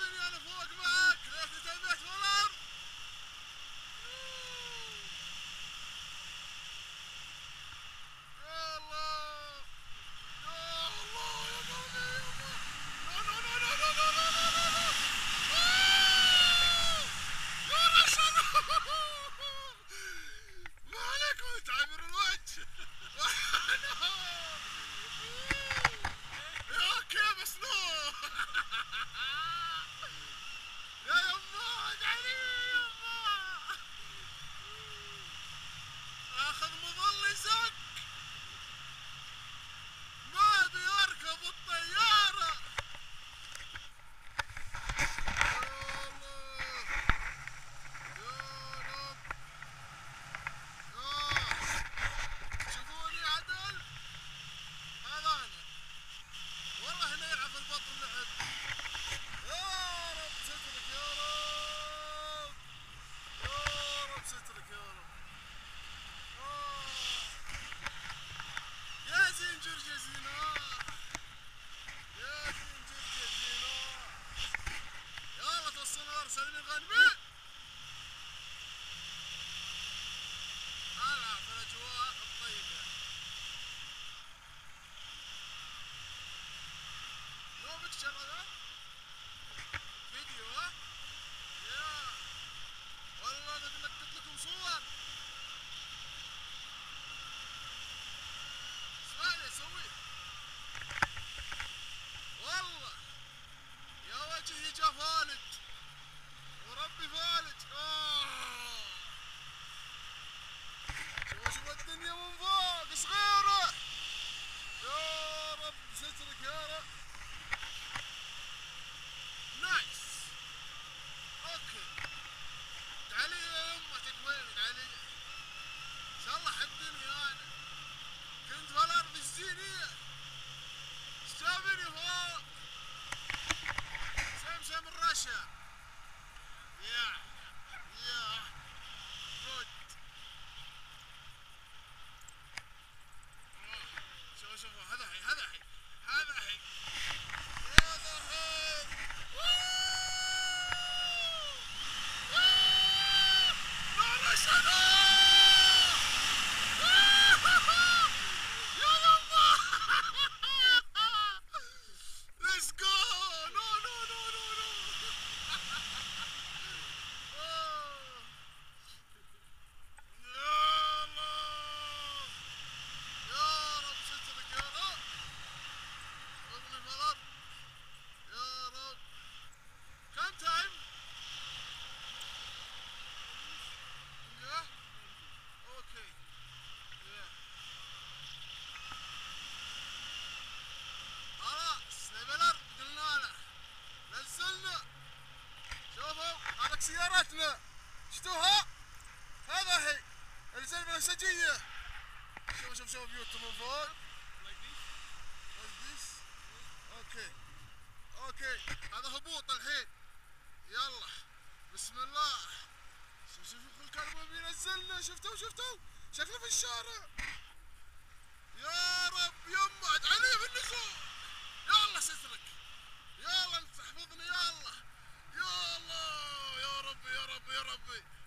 خذني أنا فوق معك. لا البيت والارض جا خالد وربي فايز سياراتنا شتوها هذا هي. الزلمة البنفسجية شوف شوف شوف بيوت من فوق. أوكي. أوكي. هذا هبوط الحين. يلا. بسم الله. شوف شوف الكربون بينزلنا. شفتوا شفتوا؟ شكله في الشارع. يا رب يما. عليه بالنخوع يلا سترك. of it.